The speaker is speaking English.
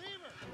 receiver.